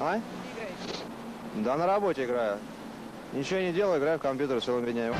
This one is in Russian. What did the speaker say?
А? Да на работе играю. Ничего не делаю, играю в компьютер целыми днями.